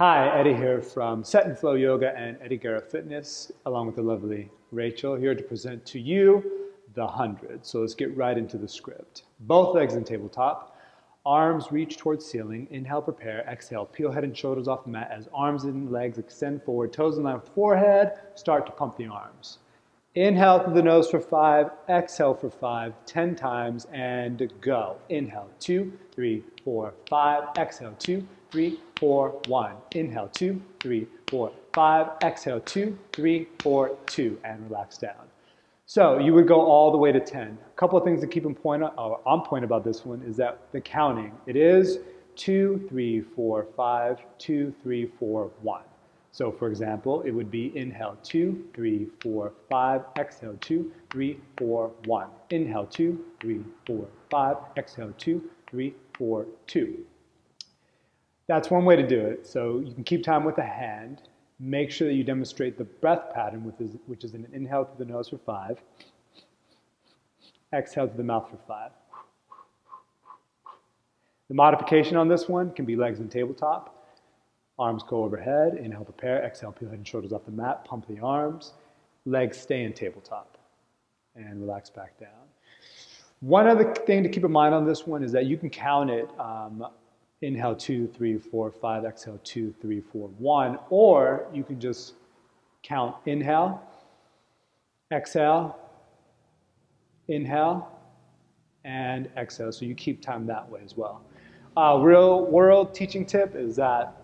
Hi, Eddie here from Set and Flow Yoga and Eddie Guerra Fitness, along with the lovely Rachel, here to present to you the 100. So let's get right into the script. Both legs in tabletop, arms reach towards ceiling, inhale, prepare, exhale, peel head and shoulders off the mat as arms and legs extend forward, toes in line with forehead, start to pump the arms. Inhale through the nose for five, exhale for five, ten times, and go. Inhale, two, three, four, five, exhale, two, three, four, one. Inhale, two, three, four, five, exhale, two, three, four, two, and relax down. So you would go all the way to 10. A couple of things to keep in point, oh, on point about this one is that the counting, it is two, three, four, five, two, three, four, one. So for example, it would be inhale two, three, four, five, exhale two, three, four, one. Inhale two, three, four, five, exhale two, three, four, two. That's one way to do it. So you can keep time with the hand. Make sure that you demonstrate the breath pattern, which is, which is an inhale through the nose for five, exhale through the mouth for five. The modification on this one can be legs and tabletop. Arms go overhead, inhale, prepare, exhale, peel head and shoulders off the mat, pump the arms, legs stay in tabletop, and relax back down. One other thing to keep in mind on this one is that you can count it um, inhale two, three, four, five, exhale two, three, four, one, or you can just count inhale, exhale, inhale, and exhale. So you keep time that way as well. Uh, real world teaching tip is that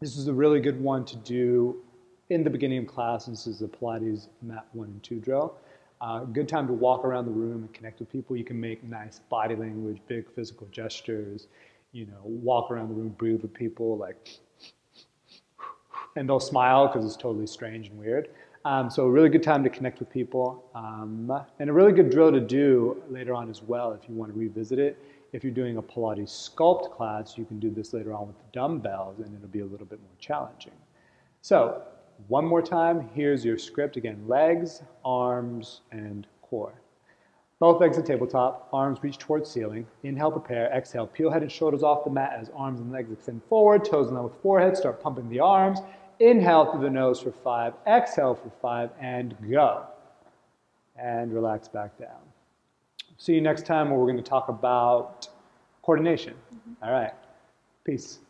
this is a really good one to do in the beginning of class. This is the Pilates mat one and two drill. Uh, good time to walk around the room and connect with people. You can make nice body language, big physical gestures. You know, walk around the room, breathe with people, like, and they'll smile because it's totally strange and weird. Um, so a really good time to connect with people, um, and a really good drill to do later on as well if you want to revisit it if you're doing a Pilates sculpt class, you can do this later on with dumbbells and it'll be a little bit more challenging. So one more time, here's your script. Again, legs, arms, and core. Both legs at tabletop, arms reach towards ceiling. Inhale, prepare, exhale, peel head and shoulders off the mat as arms and legs extend forward, toes in line with forehead, start pumping the arms. Inhale through the nose for five, exhale for five, and go. And relax back down. See you next time where we're going to talk about coordination. Mm -hmm. All right. Peace.